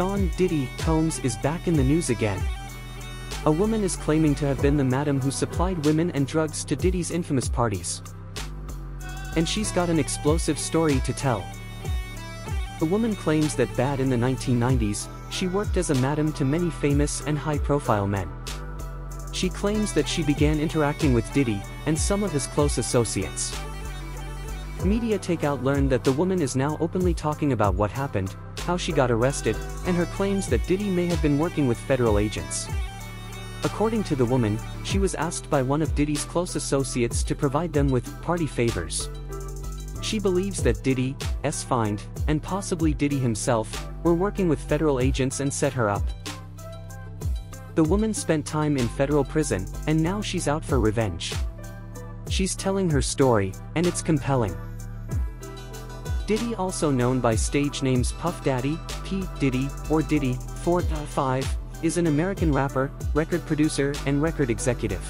one Diddy Combs is back in the news again. A woman is claiming to have been the madam who supplied women and drugs to Diddy's infamous parties. And she's got an explosive story to tell. The woman claims that bad in the 1990s, she worked as a madam to many famous and high-profile men. She claims that she began interacting with Diddy and some of his close associates. Media Takeout learned that the woman is now openly talking about what happened, how she got arrested, and her claims that Diddy may have been working with federal agents. According to the woman, she was asked by one of Diddy's close associates to provide them with party favors. She believes that Diddy, S. Find, and possibly Diddy himself, were working with federal agents and set her up. The woman spent time in federal prison, and now she's out for revenge. She's telling her story, and it's compelling. Diddy also known by stage names Puff Daddy, P. Diddy, or Diddy, 4 5, is an American rapper, record producer and record executive.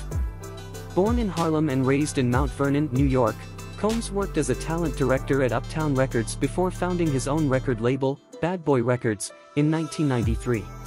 Born in Harlem and raised in Mount Vernon, New York, Combs worked as a talent director at Uptown Records before founding his own record label, Bad Boy Records, in 1993.